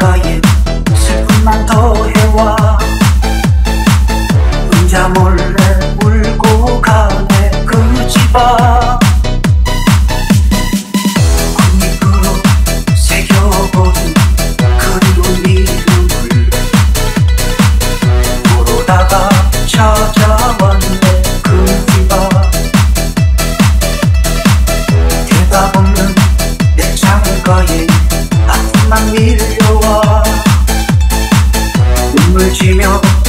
가에 슬픔만 더해와 혼자 몰래 울고 가네 그집 앞. 국립으로 새겨보는 그리운 이름을 모르다가 찾아왔네 그집 앞. 대답 없는 내 창가에 아픔만 밀려 奇妙。